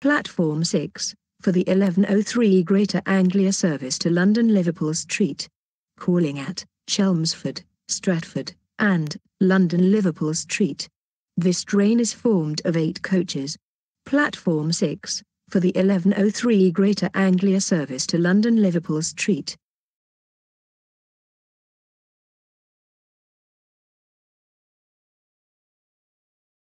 Platform 6, for the 1103 Greater Anglia service to London Liverpool Street. Calling at Chelmsford, Stratford, and London Liverpool Street. This train is formed of eight coaches. Platform 6, for the 1103 Greater Anglia service to London Liverpool Street.